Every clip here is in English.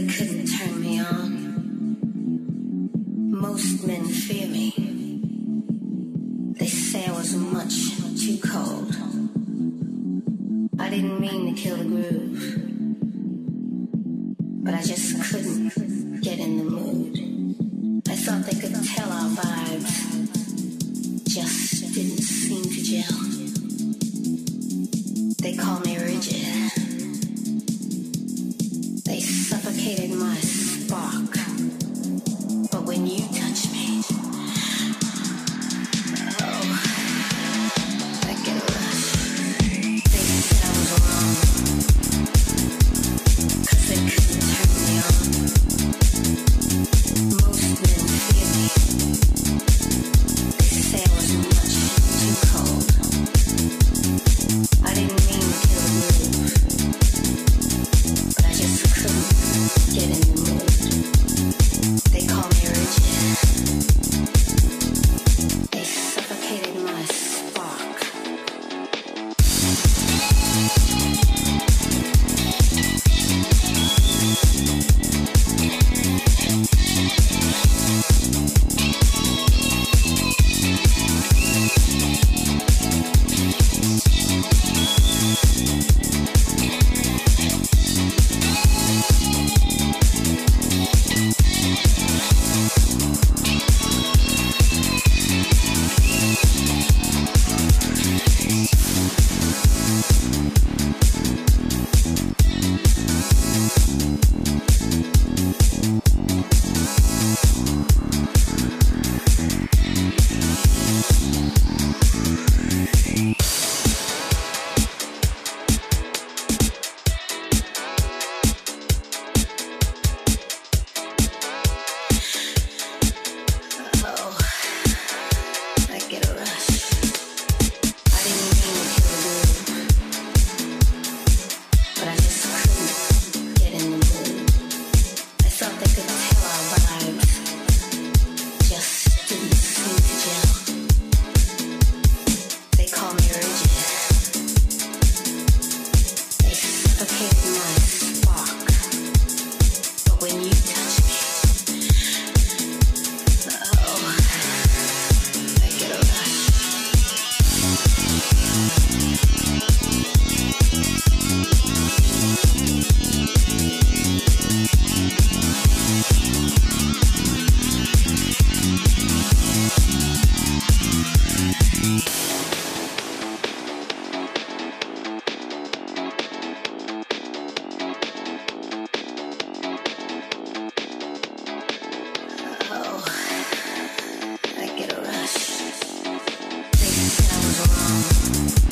they couldn't turn me on. Most men fear me. They say I was much too cold. I didn't mean to kill the groove. Thank you.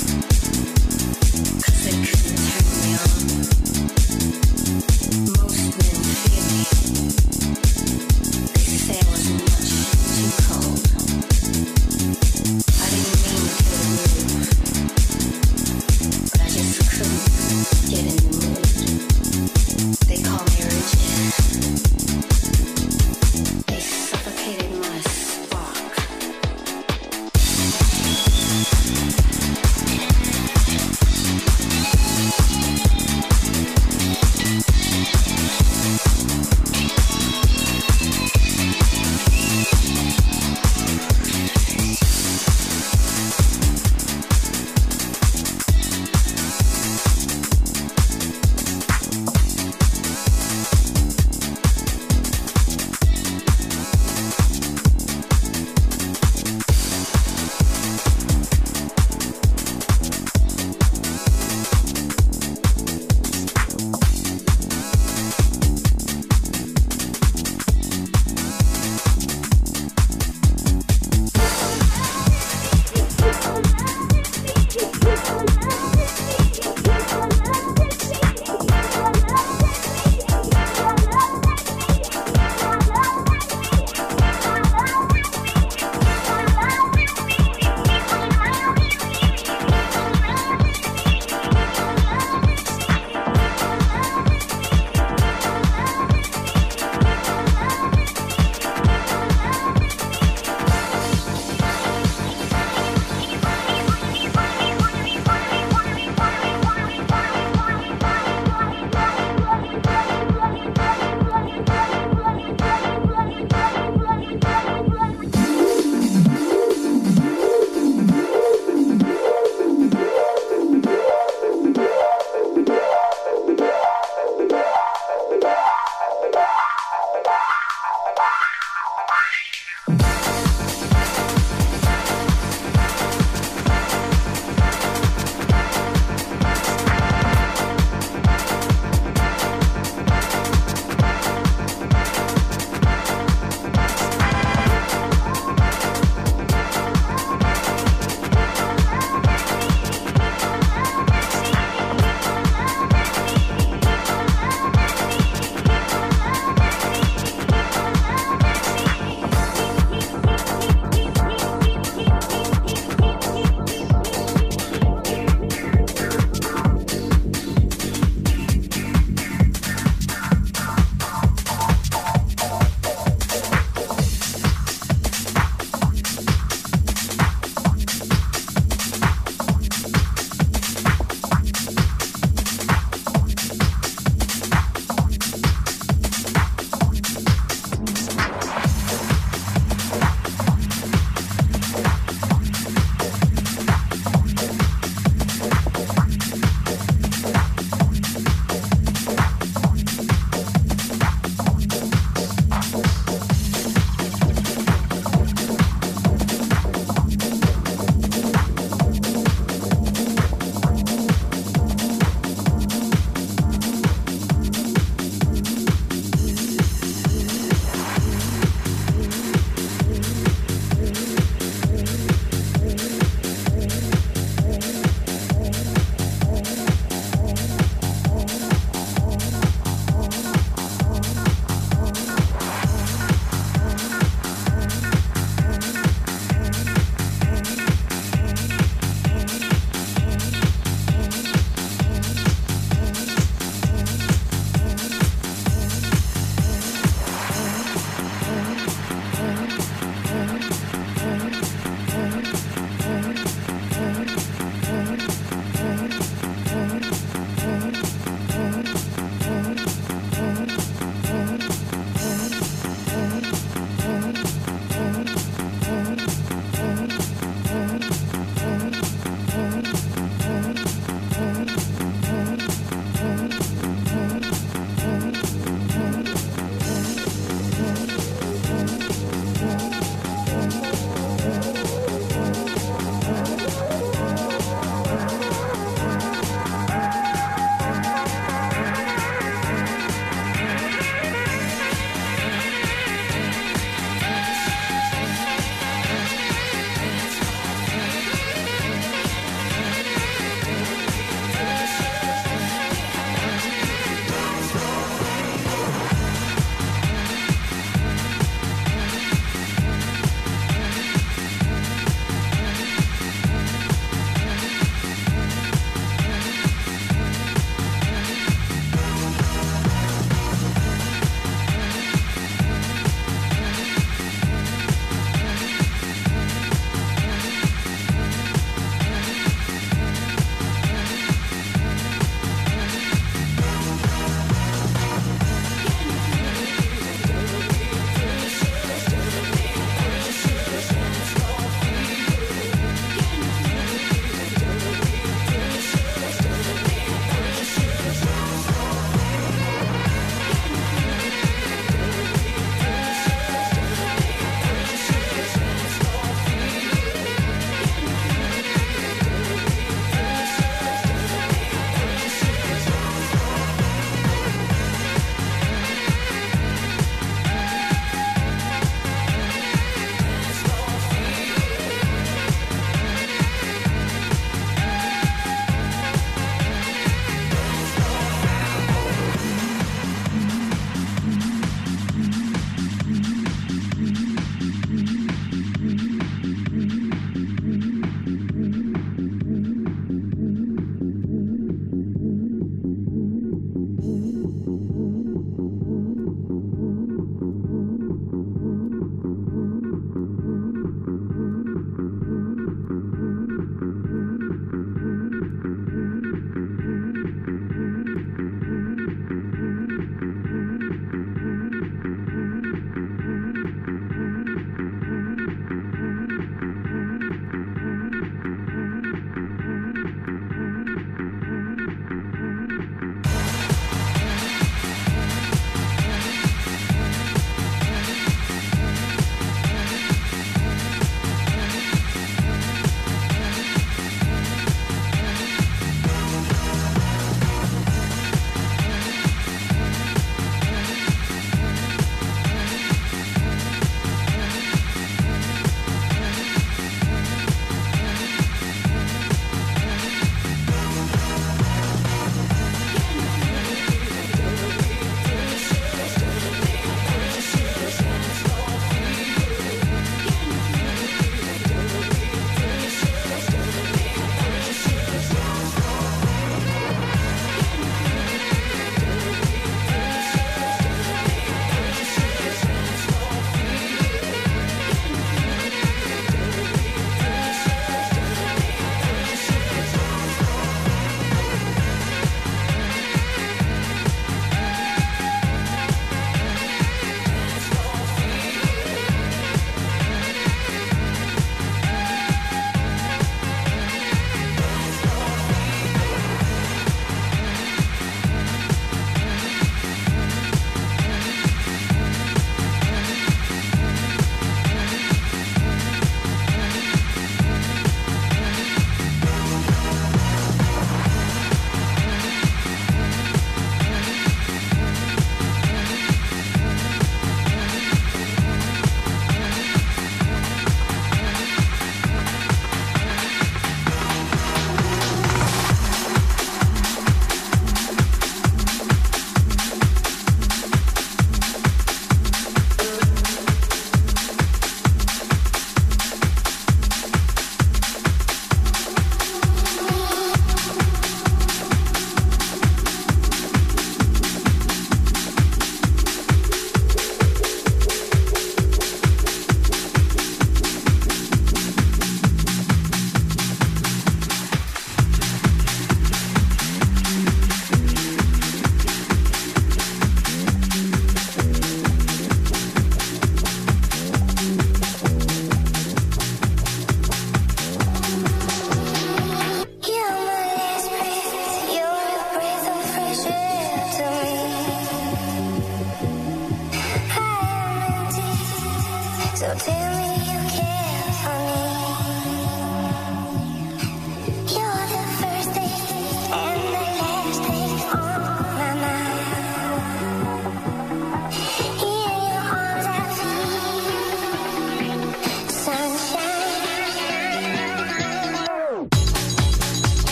away.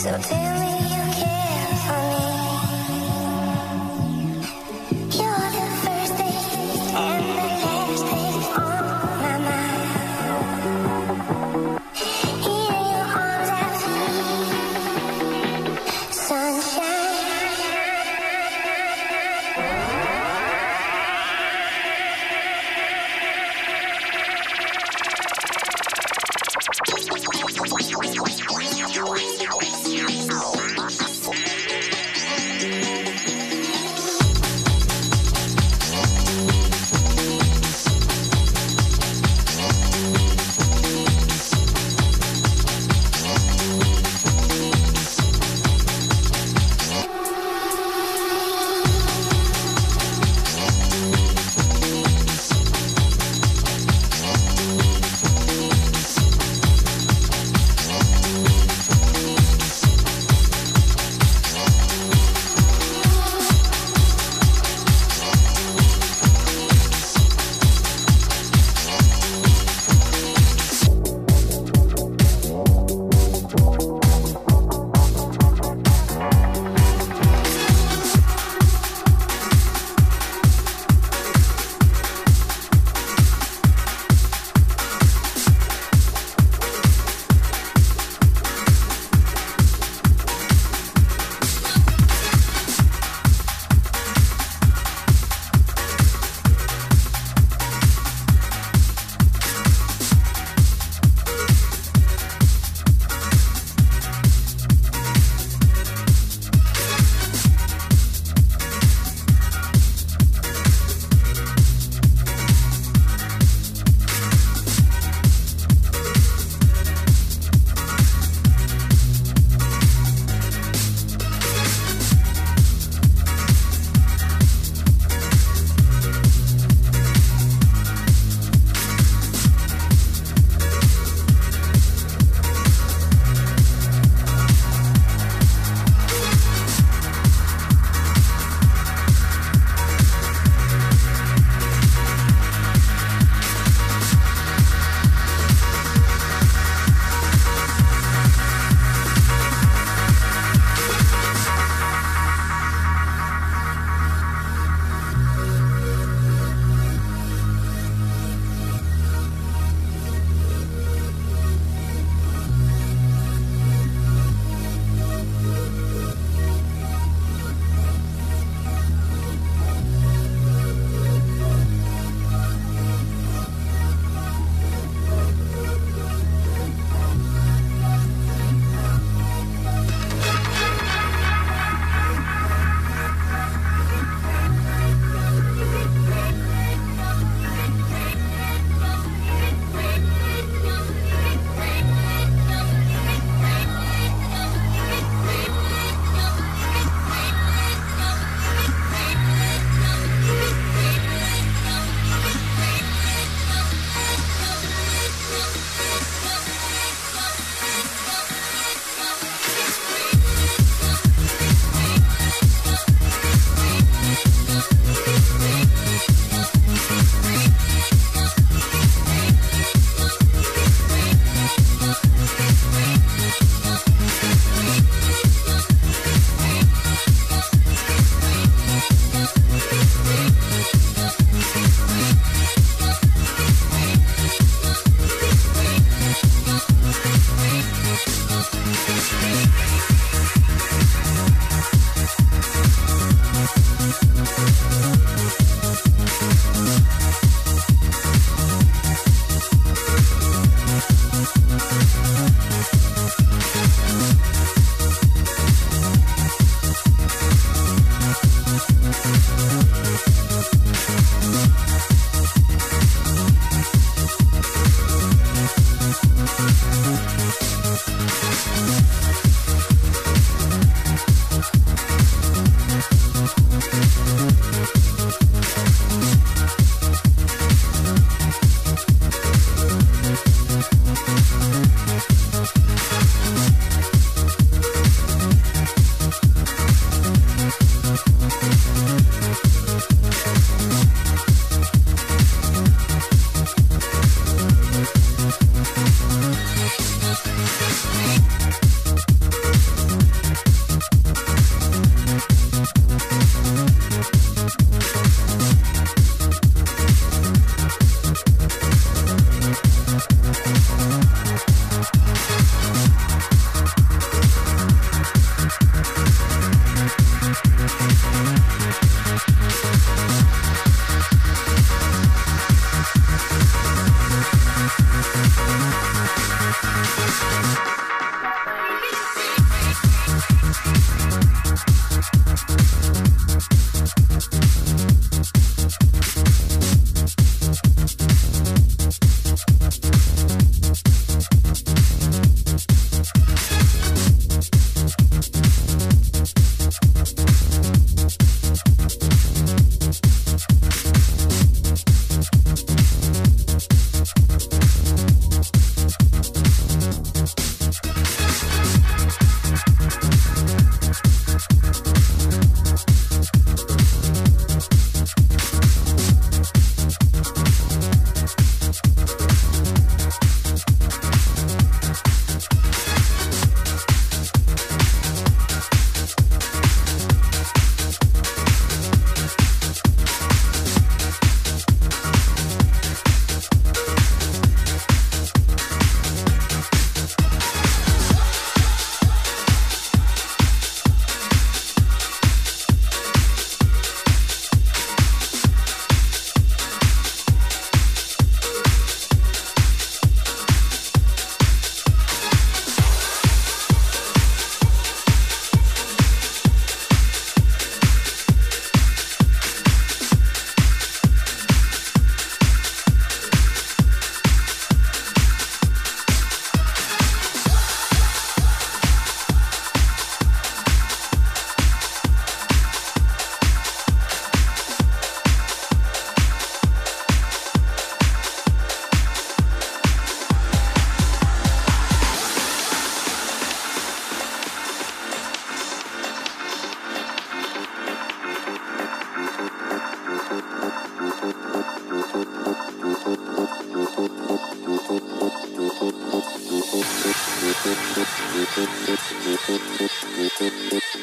So tell me.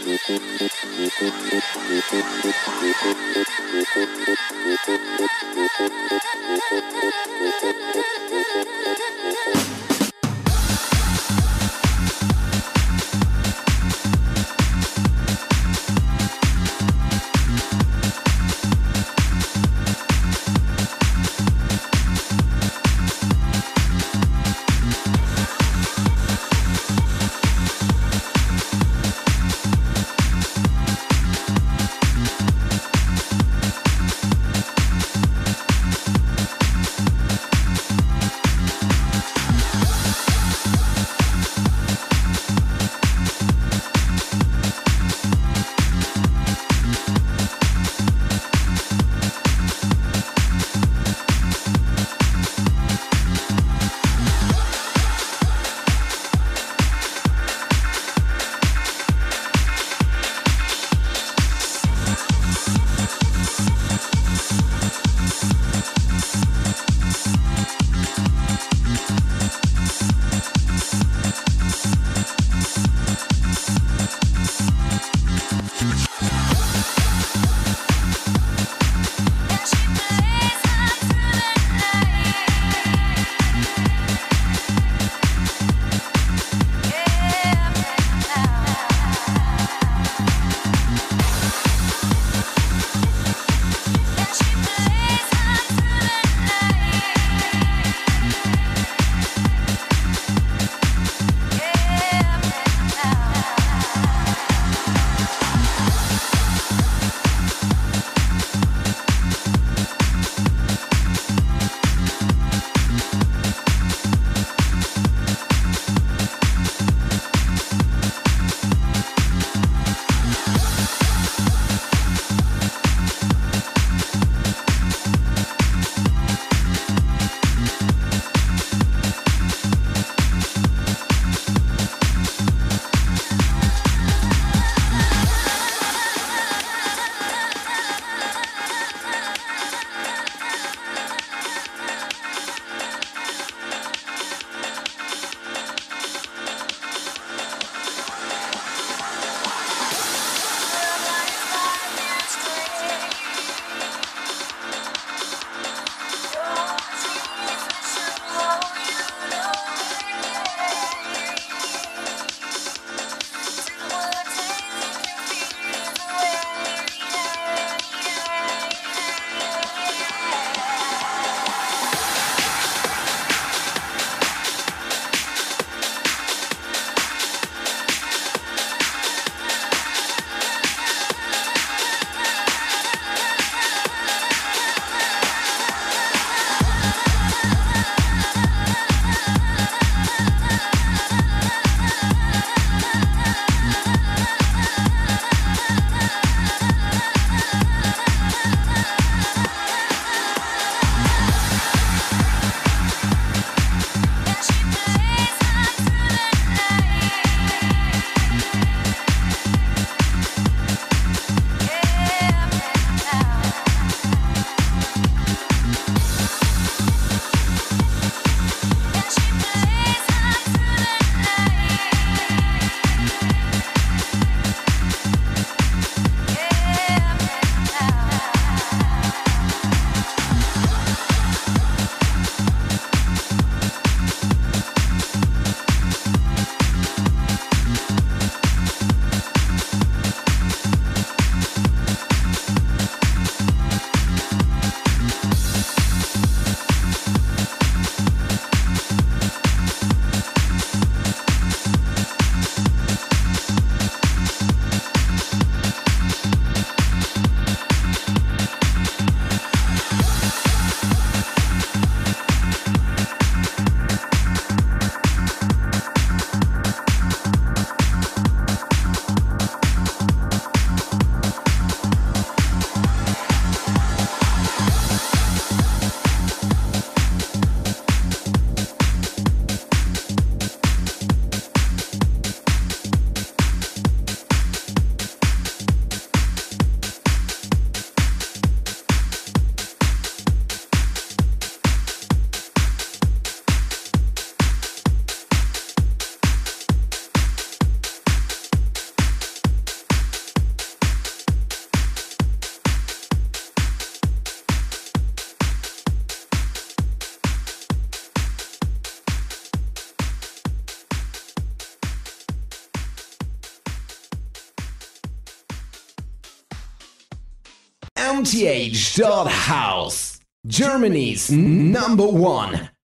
Thank you. MTH.House, Germany's number one